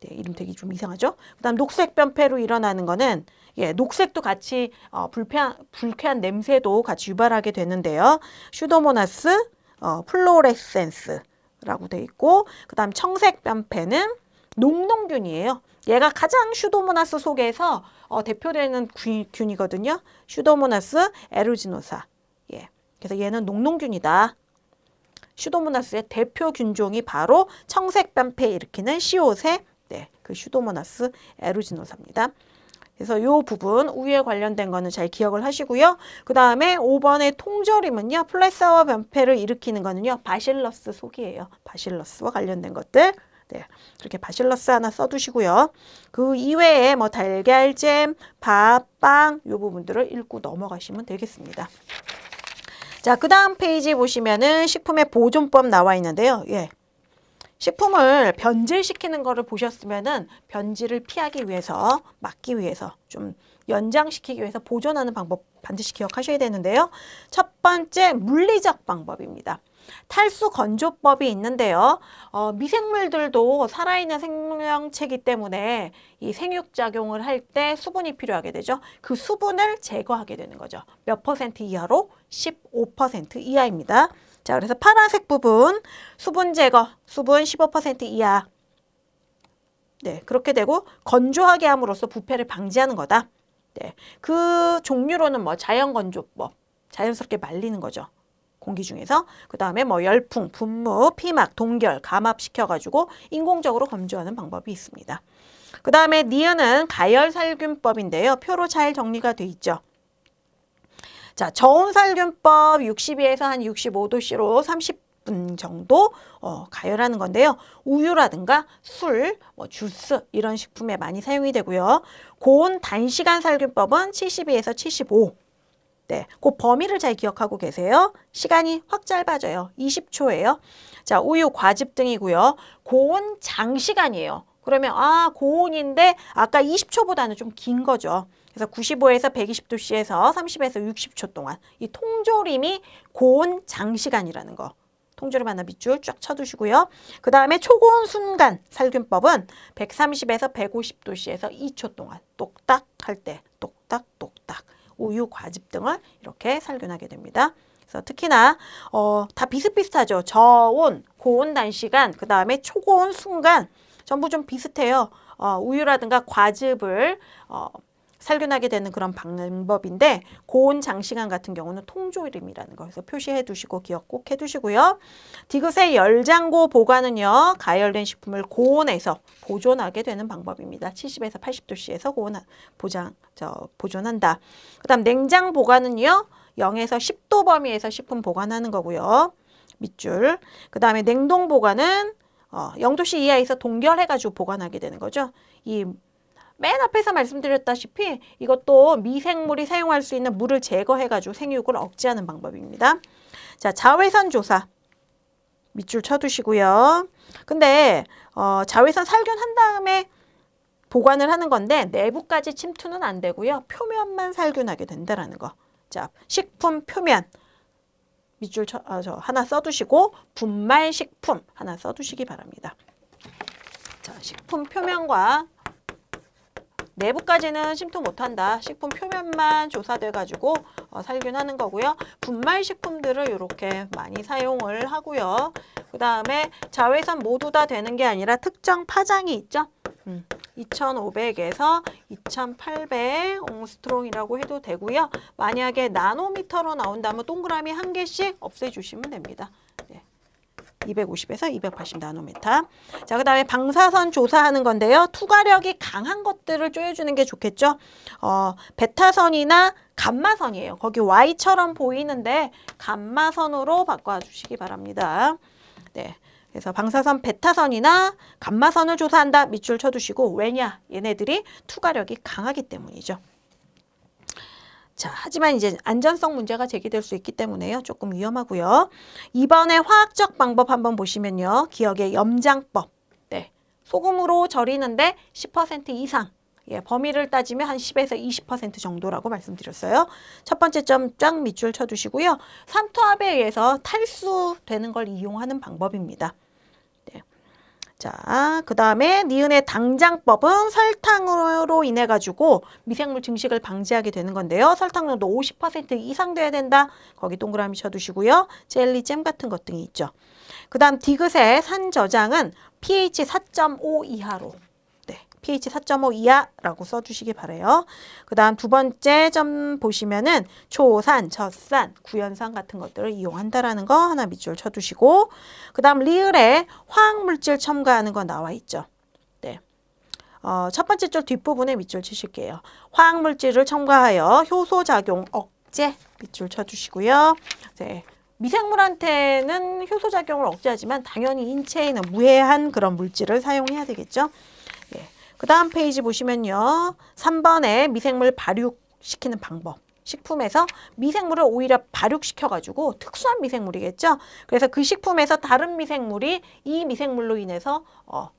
네, 이름 되게 좀 이상하죠? 그 다음 녹색 변패로 일어나는 거는 예, 녹색도 같이 어, 불쾌한, 불쾌한 냄새도 같이 유발하게 되는데요. Pseudomonas 어, fluorescens라고 돼 있고 그 다음 청색 변패는 녹농균이에요. 얘가 가장 Pseudomonas 속에서 어, 대표되는 균, 이거든요 Pseudomonas aeruginosa. 예. 그래서 얘는 녹농균이다. Pseudomonas의 대표 균종이 바로 청색 변패 일으키는 시옷의 네, 그 Pseudomonas aeruginosa입니다. 그래서 이 부분 우유에 관련된 거는 잘 기억을 하시고요. 그 다음에 5번의 통조림은요. flat sour 변패를 일으키는 거는요. Bacillus 속이에요. Bacillus와 관련된 것들. 네, 그렇게 Bacillus 하나 써두시고요. 그 이외에 뭐 달걀잼, 밥, 빵, 요 부분들을 읽고 넘어가시면 되겠습니다. 자, 그 다음 페이지 보시면은 식품의 보존법 나와 있는데요. 예. 식품을 변질시키는 거를 보셨으면은 변질을 피하기 위해서, 막기 위해서, 좀 연장시키기 위해서 보존하는 방법 반드시 기억하셔야 되는데요. 첫 번째, 물리적 방법입니다. 탈수 건조법이 있는데요. 어, 미생물들도 살아있는 생명체이기 때문에 이 생육작용을 할 때 수분이 필요하게 되죠. 그 수분을 제거하게 되는 거죠. 몇 퍼센트 이하로? 15% 이하입니다. 자, 그래서 파란색 부분 수분 제거, 수분 15% 이하. 네, 그렇게 되고 건조하게 함으로써 부패를 방지하는 거다. 네, 그 종류로는 뭐 자연 건조법, 자연스럽게 말리는 거죠. 공기 중에서 그 다음에 뭐 열풍, 분무, 피막, 동결, 감압시켜가지고 인공적으로 건조하는 방법이 있습니다. 그 다음에 니은은 가열살균법인데요. 표로 잘 정리가 돼 있죠. 자, 저온살균법 62에서 한 65도씨로 30분 정도 어, 가열하는 건데요. 우유라든가 술, 뭐 주스 이런 식품에 많이 사용이 되고요. 고온 단시간 살균법은 72에서 75. 네, 그 범위를 잘 기억하고 계세요. 시간이 확 짧아져요. 20초예요. 자, 우유 과즙 등이고요. 고온 장시간이에요. 그러면 아 고온인데 아까 20초보다는 좀 긴 거죠. 그래서 95에서 120도씨에서 30에서 60초 동안 이 통조림이 고온 장시간이라는 거. 통조림 하나 밑줄 쫙 쳐두시고요. 그 다음에 초고온 순간 살균법은 130에서 150도씨에서 2초 동안 똑딱 할 때 똑딱 똑딱 우유, 과즙 등을 이렇게 살균하게 됩니다. 그래서 특히나 어, 다 비슷비슷하죠. 저온, 고온 단시간, 그 다음에 초고온 순간 전부 좀 비슷해요. 어, 우유라든가 과즙을 어, 살균하게 되는 그런 방법인데 고온 장시간 같은 경우는 통조림이라는 거에서 표시해 두시고 기억 꼭 해 두시고요. 디귿의 열장고 보관은요. 가열된 식품을 고온에서 보존하게 되는 방법입니다. 70에서 80도씨에서 고온 보장, 저, 보존한다. 그 다음 냉장 보관은요. 0에서 10도 범위에서 식품 보관하는 거고요. 밑줄. 그 다음에 냉동 보관은 어, 0도씨 이하에서 동결해가지고 보관하게 되는 거죠. 이 맨 앞에서 말씀드렸다시피 이것도 미생물이 사용할 수 있는 물을 제거해가지고 생육을 억제하는 방법입니다. 자, 자외선 조사. 밑줄 쳐두시고요. 근데 어, 자외선 살균 한 다음에 보관을 하는 건데 내부까지 침투는 안 되고요. 표면만 살균하게 된다라는 거. 자, 식품 표면. 밑줄 쳐, 아, 저 하나 써두시고 분말 식품 하나 써두시기 바랍니다. 자, 식품 표면과 내부까지는 침투 못한다. 식품 표면만 조사돼가지고 어, 살균하는 거고요. 분말 식품들을 이렇게 많이 사용을 하고요. 그 다음에 자외선 모두 다 되는 게 아니라 특정 파장이 있죠. 음, 2500에서 2800 옹스트롱이라고 해도 되고요. 만약에 나노미터로 나온다면 동그라미 한 개씩 없애주시면 됩니다. 250에서 280 나노미터. 자, 그 다음에 방사선 조사하는 건데요. 투과력이 강한 것들을 쪼여주는 게 좋겠죠. 어, 베타선이나 감마선이에요. 거기 Y처럼 보이는데 감마선으로 바꿔주시기 바랍니다. 네. 그래서 방사선 베타선이나 감마선을 조사한다. 밑줄 쳐두시고 왜냐? 얘네들이 투과력이 강하기 때문이죠. 자, 하지만 이제 안전성 문제가 제기될 수 있기 때문에요. 조금 위험하고요. 이번에 화학적 방법 한번 보시면요. 기억의 염장법. 네. 소금으로 절이는데 10% 이상. 예, 범위를 따지면 한 10에서 20% 정도라고 말씀드렸어요. 첫 번째 점 쫙 밑줄 쳐두시고요. 삼투압에 의해서 탈수되는 걸 이용하는 방법입니다. 자, 그 다음에 니은의 당장법은 설탕으로 인해 가지고 미생물 증식을 방지하게 되는 건데요. 설탕 농도 50% 이상 돼야 된다. 거기 동그라미 쳐두시고요. 젤리 잼 같은 것 등이 있죠. 그 다음 디귿의 산 저장은 pH 4.5 이하로 pH 4.5 이하라고 써주시기 바래요. 그 다음 두 번째 점 보시면은 초산, 젖산, 구연산 같은 것들을 이용한다라는 거 하나 밑줄 쳐두시고 그 다음 리을에 화학물질 첨가하는 거 나와 있죠. 네. 어, 첫 번째 줄 뒷부분에 밑줄 치실게요. 화학물질을 첨가하여 효소작용 억제 밑줄 쳐주시고요. 네. 미생물한테는 효소작용을 억제하지만 당연히 인체에는 무해한 그런 물질을 사용해야 되겠죠. 그 다음 페이지 보시면요. 3번에 미생물 발육시키는 방법. 식품에서 미생물을 오히려 발육시켜가지고 특수한 미생물이겠죠. 그래서 그 식품에서 다른 미생물이 이 미생물로 인해서 어,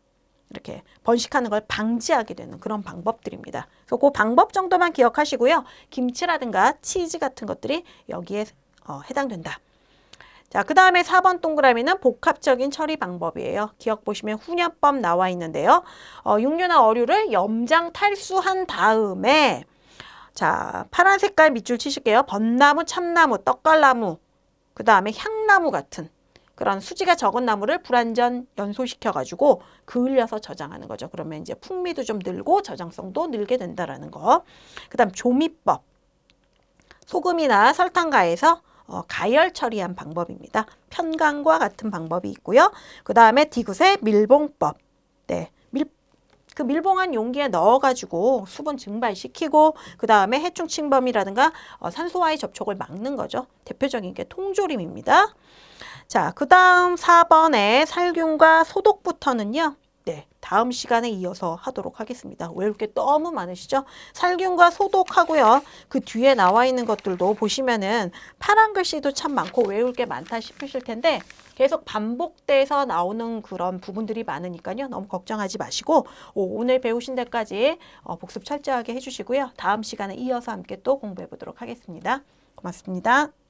이렇게 번식하는 걸 방지하게 되는 그런 방법들입니다. 그래서 그 방법 정도만 기억하시고요. 김치라든가 치즈 같은 것들이 여기에 어, 해당된다. 자, 그 다음에 4번 동그라미는 복합적인 처리 방법이에요. 기억 보시면 훈연법 나와 있는데요. 어, 육류나 어류를 염장 탈수한 다음에 자, 파란 색깔 밑줄 치실게요. 벚나무, 참나무, 떡갈나무 그 다음에 향나무 같은 그런 수지가 적은 나무를 불완전 연소시켜가지고 그을려서 저장하는 거죠. 그러면 이제 풍미도 좀 늘고 저장성도 늘게 된다라는 거. 그 다음 조미법. 소금이나 설탕 가해서 어, 가열 처리한 방법입니다. 편강과 같은 방법이 있고요. 그 다음에 디귿의 밀봉법. 네, 밀, 그 밀봉한 용기에 넣어가지고 수분 증발시키고 그 다음에 해충 침범이라든가 어, 산소와의 접촉을 막는 거죠. 대표적인 게 통조림입니다. 자, 그 다음 4번의 살균과 소독부터는요. 네, 다음 시간에 이어서 하도록 하겠습니다. 외울 게 너무 많으시죠? 살균과 소독하고요. 그 뒤에 나와 있는 것들도 보시면은 파란 글씨도 참 많고 외울 게 많다 싶으실 텐데 계속 반복돼서 나오는 그런 부분들이 많으니까요. 너무 걱정하지 마시고 오 늘 배우신 데까지 어, 복습 철저하게 해주시고요. 다음 시간에 이어서 함께 또 공부해 보도록 하겠습니다. 고맙습니다.